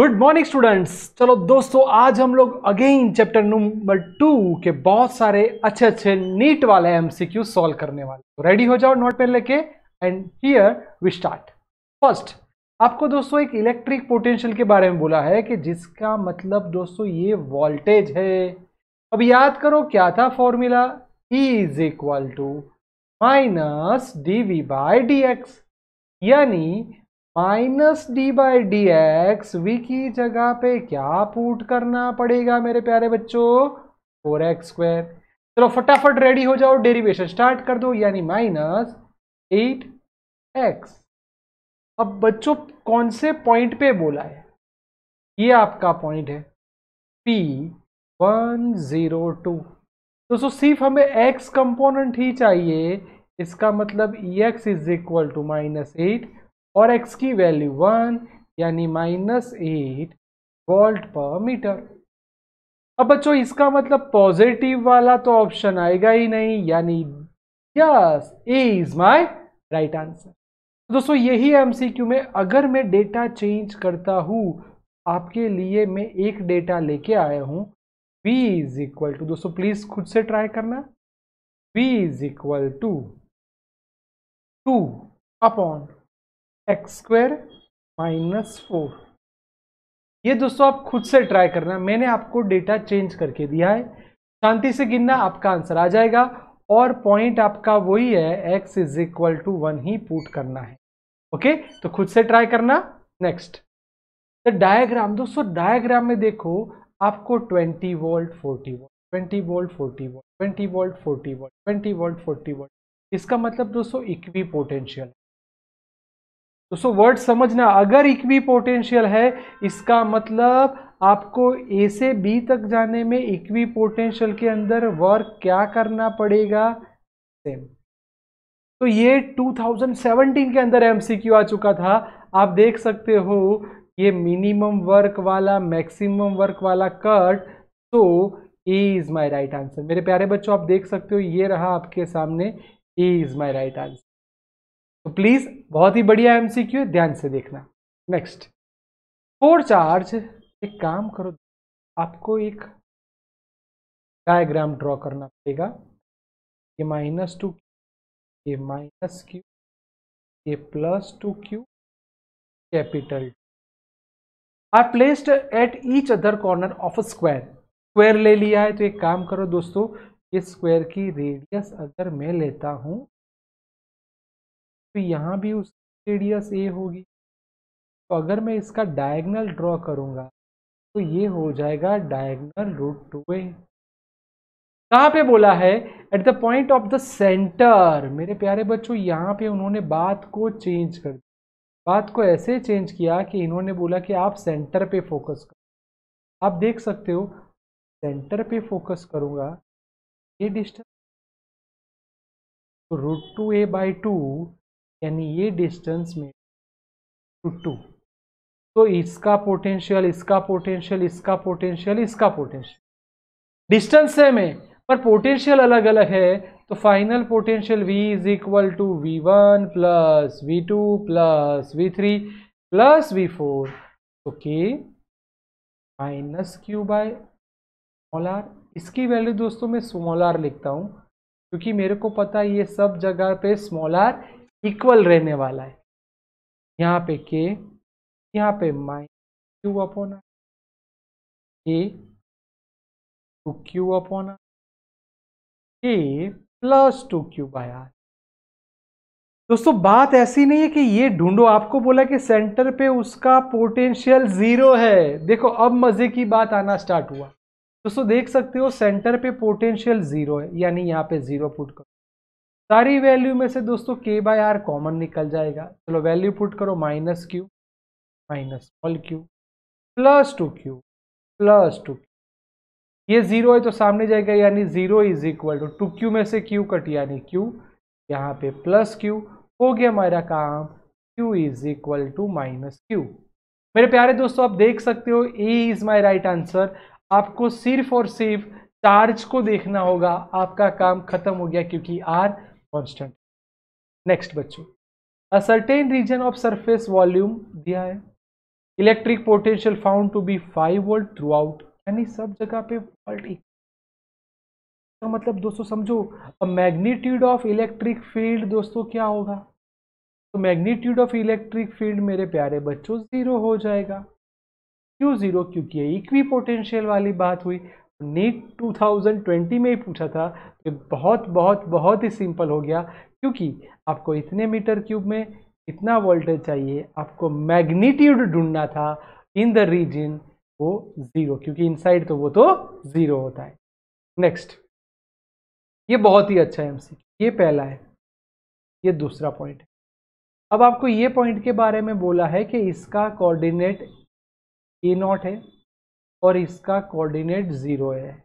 Good morning students चलो दोस्तों, आज हम लोग अगेन चैप्टर नंबर टू के बहुत सारे अच्छे अच्छे नीट वाले एमसीक्यू सॉल्व करने वाले तो रेडी हो जाओ नोट पेन लेके and here we start first आपको दोस्तों एक इलेक्ट्रिक पोटेंशियल के बारे में बोला है कि जिसका मतलब दोस्तों ये वोल्टेज है। अब याद करो क्या था formula E is equal to minus D V by D X यानी minus D by D X V की जगह पे क्या पुट करना पड़ेगा मेरे प्यारे बच्चों? Four X square. चलो, फटाफट रेडी हो जाओ डेरिवेशन स्टार्ट कर दो, यानी माइनस एट एक्स अब बच्चों, कौन से पॉइंट पे बोला है? ये आपका पॉइंट है। पी वन ज़ीरो टू दोस्तों, सिर्फ़ हमें एक्स कंपोनेंट ही चाहिए। इसका मतलब E X is equal to minus eight और x की वैल्यू वन यानी माइनस एट वोल्ट पर मीटर अब बच्चों, इसका मतलब पॉजिटिव वाला तो ऑप्शन आएगा ही नहीं, यानी yes A is my right answer दोस्तों, यही एमसीक्यू में अगर मैं डेटा चेंज करता हूँ, आपके लिए मैं एक डेटा लेके आया हूँ, v इज़ इक्वल टू दोस्तों प्लीज़ खुद से ट्राई करना। V is equal to two upon X square minus four. ये दोस्तों आप खुद से ट्राई करना। मैंने आपको डेटा चेंज करके दिया है। शांति से गिनना आपका आंसर आ जाएगा और पॉइंट आपका वही है, X is equal to one he put करना है। ओके? तो खुद से ट्राई करना। नेक्स्ट। The diagram. दोस्तों, डायग्राम में देखो, आपको 20 volt 40 volt 20 volt 40 volt 20 volt 40 volt 20 volt 40 volt. इसका मतलब दोस्तों इक्वी पोटेंशियल दोस्तों वर्ड समझना, अगर इक्वी पोटेंशियल है, इसका मतलब आपको ए से बी तक जाने में इक्वी पोटेंशियल के अंदर वर्क क्या करना पड़ेगा? सेम तो ये 2017 के अंदर एमसीक्यू आ चुका था। आप देख सकते हो, ये मिनिमम वर्क वाला मैक्सिमम वर्क वाला कट तो A is my right answer मेरे प्यारे बच्चों, आप देख सकते हो, ये रहा आपके सामने A is my right answer तो प्लीज़ बहुत ही बढ़िया एमसीक्यू ध्यान से देखना। नेक्स्ट फोर चार्ज एक काम करो, आपको एक डायग्राम ड्रॉ करना पड़ेगा। ये माइनस टू ये माइनस क्यू ये plus two Q capital R placed at each other corner of a square square ले लिया है तो एक काम करो दोस्तों, ये स्क्वायर की रेडियस अगर मैं लेता हूँ तो यहाँ भी उस रेडियस ए होगी। तो अगर मैं इसका डायगनल ड्रॉ करूँगा तो ये हो जाएगा डायगनल रूट टू ए कहाँ पे बोला है? At the point of the center मेरे प्यारे बच्चों, यहाँ पे उन्होंने बात को चेंज कर दिया। बात को ऐसे चेंज किया कि इन्होंने बोला कि आप सेंटर पे फोकस करो। आप देख सकते हो सेंटर पे फोकस करूँगा, ये distance root two A by two यानी ये डिस्टेंस में टू टू तो इसका पोटेंशियल इसका पोटेंशियल इसका पोटेंशियल इसका पोटेंशियल डिस्टेंस सेम है पर पोटेंशियल अलग अलग है तो final potential V is equal to V one plus V two plus V three plus V four okay minus Q by small R इसकी वैल्यू दोस्तों मैं स्मॉल आर लिखता हूँ, क्योंकि मेरे को पता है ये सब जगह पे स्मॉल आर इक्वल रहने वाला है। यहाँ पे के यहाँ पे minus Q upon A two Q upon A plus two Q by R दोस्तों, बात ऐसी नहीं है कि ये ढूंढो, आपको बोला कि सेंटर पे उसका पोटेंशियल ज़ीरो है। देखो, अब मज़े की बात आना स्टार्ट हुआ। दोस्तों, देख सकते हो सेंटर पे पोटेंशियल ज़ीरो है, यानी यहाँ पे ज़ीरो पुट करो। सारी वैल्यू में से दोस्तों के बाय आर कॉमन निकल जाएगा। चलो वैल्यू पुट करो minus Q minus small Q plus two Q plus two Q ये ज़ीरो है तो सामने जाएगा, यानी zero is equal to two Q में से क्यू कट, यानी क्यू यहाँ पे प्लस क्यू हो गया हमारा काम Q is equal to minus Q मेरे प्यारे दोस्तों, आप देख सकते हो A is my right answer आपको सिर्फ़ और सिर्फ़ चार्ज को देखना होगा। आपका काम खत्म हो गया क्योंकि आर कांस्टेंट नेक्स्ट बच्चों a certain region of surface volume दिया है। Electric potential found to be five volt throughout यानी सब जगह पे वोल्ट तो मतलब दोस्तों समझो मैग्नीट्यूड ऑफ़ इलेक्ट्रिक फ़ील्ड दोस्तों क्या होगा? तो मैग्नीट्यूड ऑफ़ इलेक्ट्रिक फ़ील्ड मेरे प्यारे बच्चों ज़ीरो हो जाएगा। क्यों ज़ीरो क्योंकि ये इक्वी पोटेंशियल वाली बात हुई। नीट 2020 में ही पूछा था कि बहुत बहुत बहुत ही सिंपल हो गया, क्योंकि आपको इतने मीटर क्यूब में इतना वोल्टेज चाहिए, आपको मैग्नीट्यूड ढूंढना था इन द रीजन वो ज़ीरो, क्योंकि इनसाइड तो वो तो ज़ीरो होता है। नेक्स्ट, ये बहुत ही अच्छा है एमसी ये पहला है, ये दूसरा पॉइंट है। अब आपको ये पॉइंट के बारे में बोला है कि इसका कोऑर्डिनेट ए नॉट है और इसका कोऑर्डिनेट ज़ीरो है।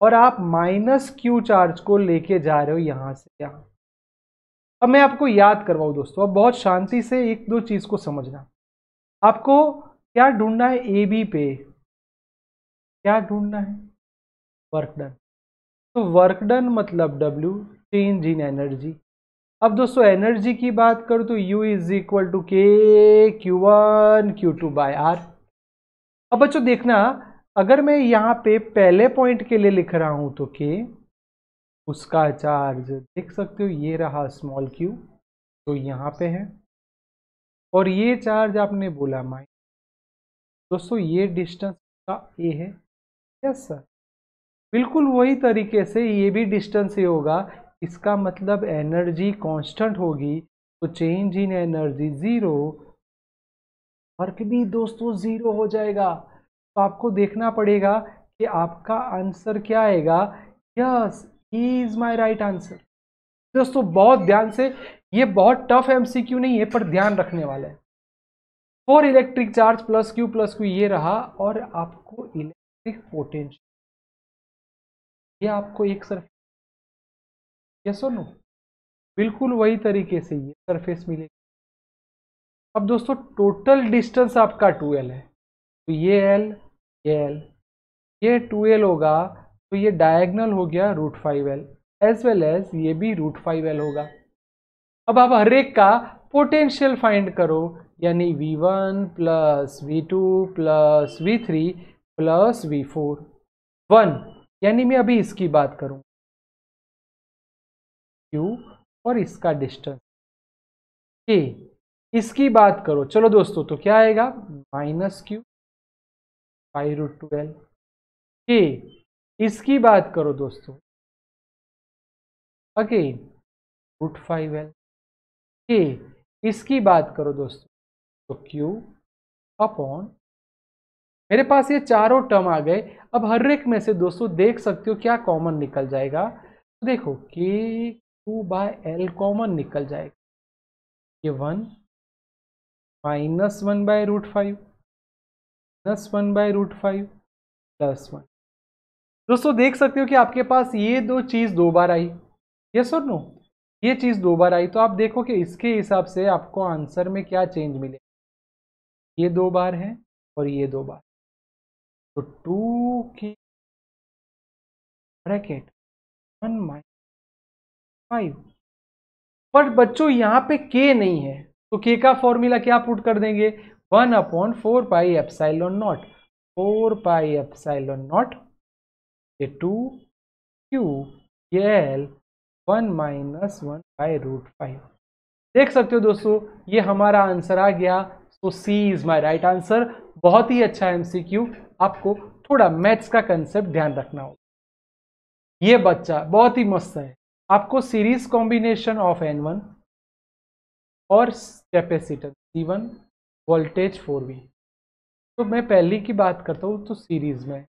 और आप माइनस क्यू चार्ज को लेके जा रहे हो यहाँ से यहाँ। अब मैं आपको याद करवाऊँ दोस्तों अब बहुत शांति से एक दो चीज़ को समझना। आपको क्या ढूंढना है ए बी पे? क्या ढूंढना है? वर्क डन तो वर्क डन मतलब डब्ल्यू चेंज इन एनर्जी अब दोस्तों एनर्जी की बात करूँ तो U is equal to K Q one Q two by R अब बच्चों देखना, अगर मैं यहाँ पे पहले पॉइंट के लिए लिख रहा हूँ तो के उसका चार्ज देख सकते हो, ये रहा स्मॉल क्यू तो यहाँ पे है। और ये चार्ज आपने बोला माइनस दोस्तों ये डिस्टेंस का ए है। यस सर बिल्कुल वही तरीके से ये भी डिस्टेंस ही होगा। इसका मतलब एनर्जी कांस्टेंट होगी तो change in energy zero work भी दोस्तों ज़ीरो हो जाएगा। तो आपको देखना पड़ेगा कि आपका आंसर क्या आएगा। Yes he is my right answer दोस्तों, बहुत ध्यान से, ये बहुत टफ एमसीक्यू नहीं है पर ध्यान रखने वाला है। Four electric charge plus Q plus Q ये रहा और आपको इलेक्ट्रिक पोटेंशियल ये आपको एक सरफेस यस और नो बिल्कुल वही तरीके से ये सरफेस मिलेगी। अब दोस्तों टोटल डिस्टेंस आपका टू एल है। तो ये एल ये एल ये टू एल होगा तो ये डायगनल हो गया root five L as well as ये भी रूट फाइव एल होगा। अब आप हर एक का पोटेंशियल फाइंड करो, यानी V one plus V two plus V three plus V four one यानी मैं अभी इसकी बात करूँ। क्यू और इसका डिस्टेंस के इसकी बात करो। चलो दोस्तों तो क्या आएगा? Minus Q five root twelve K इसकी बात करो दोस्तों। Again, root five L. K इसकी बात करो दोस्तों। तो क्यू अपॉन, मेरे पास ये चारों टर्म आ गए। अब हर एक में से दोस्तों देख सकते हो क्या कॉमन निकल जाएगा। तो देखो, के टू बाय एल कॉमन निकल जाएगा। ये one minus one by root five minus one by root five plus one दोस्तों, देख सकते हो कि आपके पास ये दो चीज़ दो बार आई। ये और नो ये चीज़ दो बार आई तो आप देखो कि इसके हिसाब से आपको आंसर में क्या चेंज मिले। ये दो बार है और ये दो बार। तो टू की ब्रैकेट वन माइनस फाइव पर बच्चों, यहाँ पे के नहीं है। तो के का फॉर्मूला क्या पुट कर देंगे? One upon four pi epsilon naught four pi epsilon naught ये टू क्यू ये L one minus one by root five देख सकते हो दोस्तों, ये हमारा आंसर आ गया। So C is my right answer बहुत ही अच्छा एमसीक्यू आपको थोड़ा मैथ्स का कंसेप्ट ध्यान रखना होगा। ये बच्चा बहुत ही मस्त है। आपको series combination of N one और capacitor C one voltage four V तो मैं पहली की बात करता हूँ तो सीरीज़ में।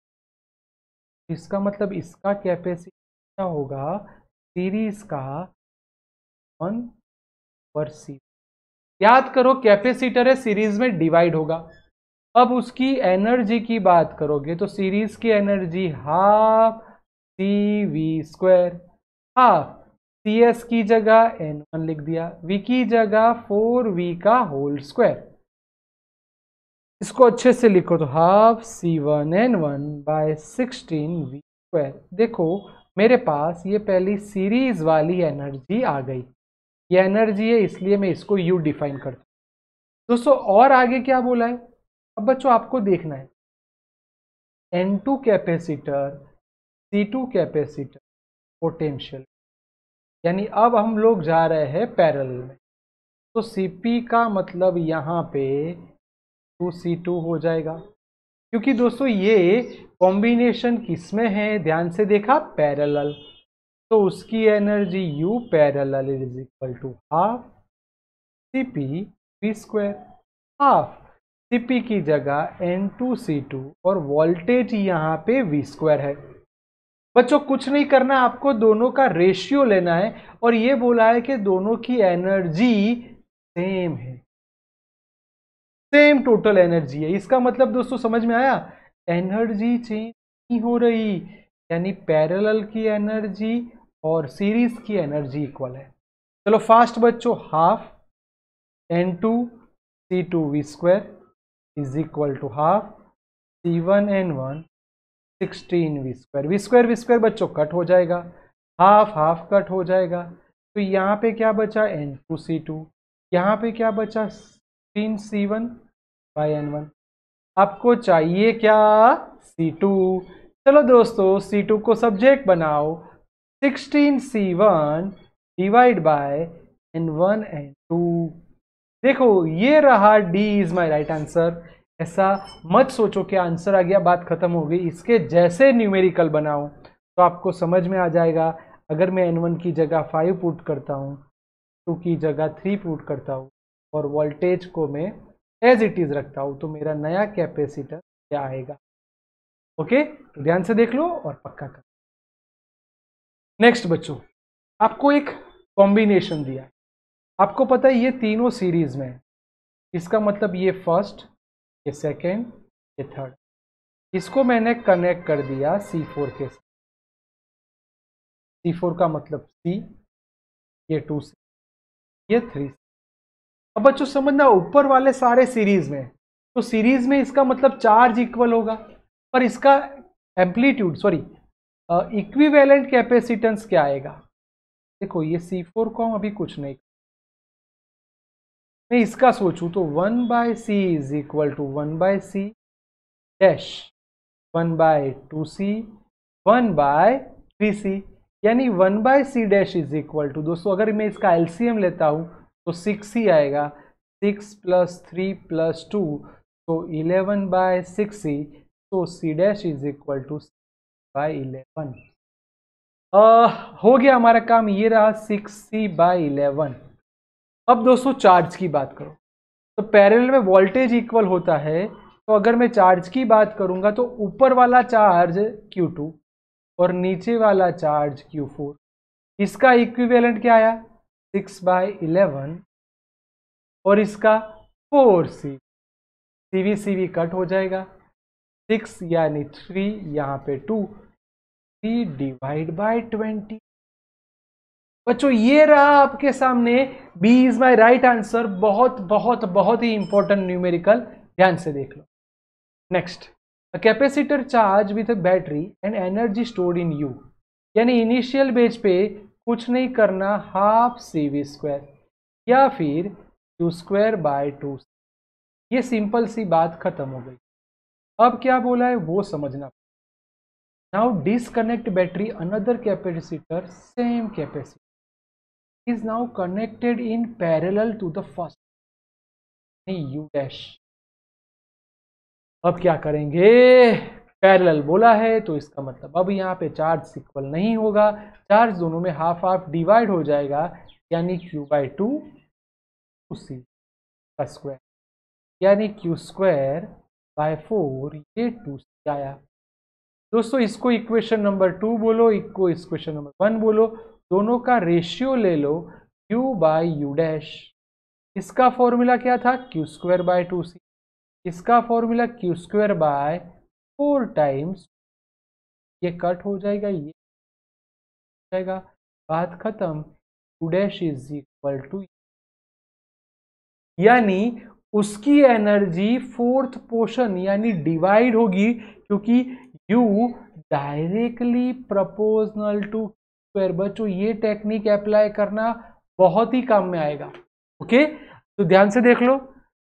इसका मतलब इसका कैपेसिटी क्या होगा? सीरीज़ का वन पर सी याद करो, कैपेसिटर है सीरीज़ में डिवाइड होगा। अब उसकी एनर्जी की बात करोगे तो सीरीज़ की energy half C V square half C S की जगह एन वन लिख दिया वी की जगह फोर वी का होल स्क्वायर इसको अच्छे से लिखो तो half C one N one by sixteen V square देखो, मेरे पास ये पहली सीरीज़ वाली एनर्जी आ गई। ये एनर्जी है, इसलिए मैं इसको यू डिफाइन करता हूँ। दोस्तों, और आगे क्या बोला है? अब बच्चों, आपको देखना है। N2 capacitor C2 capacitor potential यानी अब हम लोग जा रहे हैं पैरल में। तो Cp का मतलब यहाँ पे टू सी टू हो जाएगा। क्योंकि दोस्तों ये कॉम्बिनेशन किसमें है? ध्यान से देखा, पैरेलल। तो उसकी energy U parallel is equal to half C P V square half Cp की जगह N2C2 और वोल्टेज यहाँ पे वी स्क्वायर है। बच्चों, कुछ नहीं करना, आपको दोनों का रेशियो लेना है और ये बोला है कि दोनों की एनर्जी सेम है। सेम टोटल एनर्जी है। इसका मतलब दोस्तों, समझ में आया? एनर्जी चेंज नहीं हो रही, यानी पैरेलल की एनर्जी और सीरीज़ की एनर्जी इक्वल है। चलो फास्ट बच्चों half N two C two V square is equal to half C one N one sixteen V square V square V square बच्चों कट हो जाएगा। हाफ़ हाफ़ कट हो जाएगा। तो यहाँ पे क्या बचा? एन टू सी टू यहाँ पे क्या बचा? Sixteen C one by N one आपको चाहिए क्या? सी टू चलो दोस्तों सी टू को सब्जेक्ट बनाओ। Sixteen C one divide by N one N two देखो, ये रहा D is my right answer ऐसा मत सोचो कि आंसर आ गया, बात खत्म हो गई। इसके जैसे न्यूमेरिकल बनाओ तो आपको समझ में आ जाएगा, अगर मैं एन वन की जगह फाइव पुट करता हूँ टू की जगह थ्री पुट करता हूँ, और वोल्टेज को मैं एज इट इज़ रखता हूँ तो मेरा नया कैपेसिटर क्या आएगा? ओके तो ध्यान से देख लो और पक्का कर। नेक्स्ट बच्चों, आपको एक कॉम्बिनेशन दिया। आपको पता है ये तीनों सीरीज़ में है। इसका मतलब ये फ़र्स्ट ये सेकेंड ये थर्ड इसको मैंने कनेक्ट कर दिया सी फोर के साथ. सी का मतलब सी ये टू सी ये थ्री अब बच्चों समझना, ऊपर वाले सारे सीरीज़ में तो सीरीज़ में इसका मतलब चार्ज इक्वल होगा, पर इसका एम्पलीट्यूड सॉरी इक्विवेलेंट कैपेसिटेंस क्या आएगा? देखो, ये सी फोर को हम अभी कुछ नहीं मैं इसका सोचूं तो one by C is equal to one by C dash one by two C one by three C, यानी one by C dash is equal to, दोस्तों, अगर मैं इसका एलसीएम लेता हूँ तो सिक्स ही आएगा, six plus three plus two तो इलेवन बाय सिक्स ही तो C dash is equal to by eleven. हो गया हमारा काम, ये रहा सिक्स सी बाय इलेवन। अब दोस्तों चार्ज की बात करो। तो पैरेलल में वोल्टेज इक्वल होता है तो अगर मैं चार्ज की बात करूँगा तो ऊपर वाला चार्ज Q2 और नीचे वाला चार्ज Q4 इसका इक्विवेलेंट क्या आया? सिक्स बाय इलेवन और इसका four C C V C V cut हो जाएगा। सिक्स यानी थ्री यहाँ पे two three divide by twenty बच्चों, ये रहा आपके सामने B is my right answer बहुत बहुत बहुत ही इंपॉर्टेंट न्यूमेरिकल ध्यान से देख लो। Next a capacitor charge with battery and energy stored in U यानी इनिशियल बेज पे कुछ नहीं करना हाफ़ सी वी स्क्वायर या फिर टू स्क्वायर बाय टू ये सिंपल सी बात खत्म हो गई। अब क्या बोला है, वो समझना। Now disconnect battery another capacitor same capacity is now connected in parallel to the first U dash अब क्या करेंगे? पैरेलल बोला है तो इसका मतलब अब यहाँ पे चार्ज इक्वल नहीं होगा। चार्ज दोनों में हाफ़ हाफ़ डिवाइड हो जाएगा, यानी Q by two two C का स्क्वायर यानी क्यू स्क्वायर बाय फोर ये टू सी आया। दोस्तों, इसको इक्वेशन नंबर टू बोलो, इसको इक्वेशन नंबर वन बोलो दोनों का रेशियो ले लो क्यू बाय यू डैश इसका फॉर्मूला क्या था? Q square by two C इसका formula Q square by four times ये कट हो जाएगा, ये जाएगा। बात खत्म। Two dash is equal to यानी उसकी एनर्जी फोर्थ पोर्शन यानी डिवाइड होगी क्योंकि U directly proportional to square बच्चों ये टेक्निक अप्लाई करना बहुत ही काम में आएगा। ओके तो ध्यान से देख लो,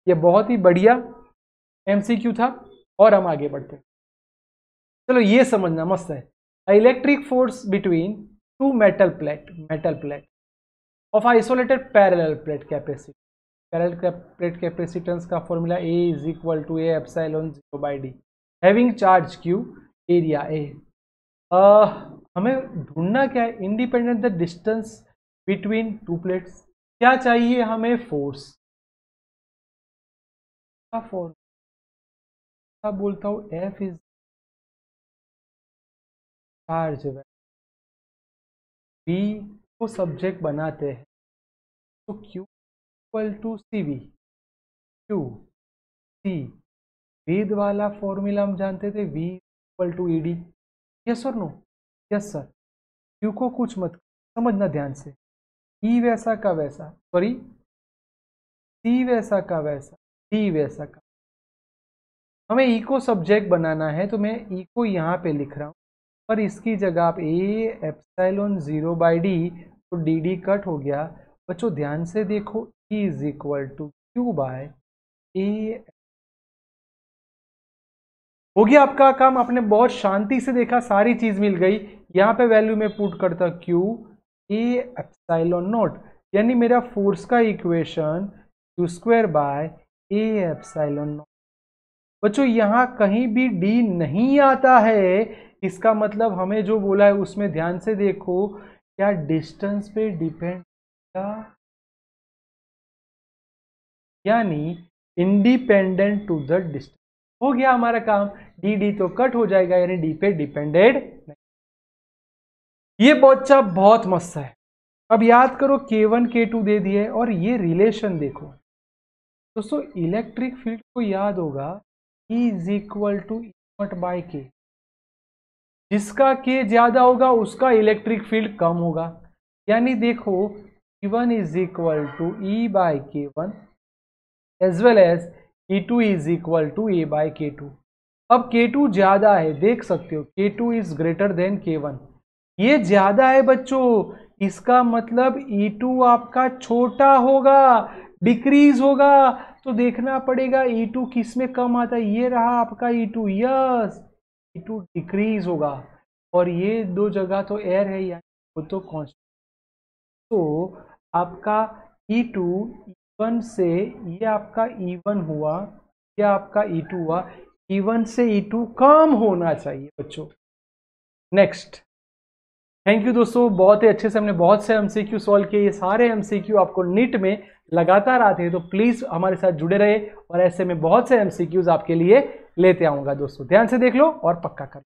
ये बहुत ही बढ़िया एमसीक्यू था और हम आगे बढ़ते चलो ये समझना, मस्त है। Electric force between two metal plate metal plate of isolated parallel plate capacity parallel plate capacitance का formula A is equal to A epsilon zero by D having charge Q area A हमें ढूंढना क्या है? Independent the distance between two plates क्या चाहिए हमें? Force force बोलता हूँ? एफ़ इज़ चार्ज वी को सब्जेक्ट बनाते हैं। तो Q equal to C V Q C वेद वाला फॉर्मूला हम जानते थे। V equal to E D yes और नो यस सर, क्यू को कुछ मत समझना ध्यान से। ई वैसा का वैसा, सॉरी। सी वैसा का वैसा डी वैसा का। हमें ई को सब्जेक्ट बनाना है तो मैं ई को यहाँ पे लिख रहा हूँ, पर इसकी जगह आप A epsilon zero by D तो डी डी कट हो गया। बच्चों, ध्यान से देखो E is equal to Q by A हो गया आपका काम। आपने बहुत शांति से देखा, सारी चीज़ मिल गई। यहाँ पे वैल्यू में पुट करता क्यू ए एप्साइलोन नोट यानी मेरा फोर्स का equation Q square by A epsilon naught बच्चों, यहाँ कहीं भी डी नहीं आता है। इसका मतलब हमें जो बोला है, उसमें ध्यान से देखो, क्या डिस्टेंस पे डिपेंड यानी इंडिपेंडेंट टू द डिस्टेंस हो गया हमारा काम। डी डी तो कट हो जाएगा, यानी डी पे डिपेंडेड ये बच्चा बहुत मस्त है। अब याद करो के वन के टू दे दिए और ये रिलेशन देखो। दोस्तों इलेक्ट्रिक फ़ील्ड को याद होगा E is equal to naught by K जिसका के ज़्यादा होगा, उसका इलेक्ट्रिक फ़ील्ड कम होगा। यानी देखो E one is equal to E by K one as well as E two is equal to A by K two अब के टू ज़्यादा है, देख सकते हो K two is greater than K one ये ज़्यादा है बच्चों, इसका मतलब ई e टू आपका छोटा होगा डिक्रीज होगा तो देखना पड़ेगा ई टू किसमें कम आता है, ये रहा आपका E two yes E two decrease होगा। और ये दो जगह तो एयर है यानी वो तो कॉन्स्टेंट तो आपका ई टू वन से, ये आपका ई वन हुआ, ये आपका ई टू हुआ ई वन से ई टू कम होना चाहिए, बच्चों। नेक्स्ट थैंक यू दोस्तों, बहुत ही अच्छे से हमने बहुत से एम सी क्यू सॉल्व किए, ये सारे एम सी क्यू आपको नीट में लगातार आते हैं तो प्लीज़ हमारे साथ जुड़े रहे और ऐसे में बहुत से एम सी क्यूज़ आपके लिए लेते आऊँगा दोस्तों। ध्यान से देख लो और पक्का कर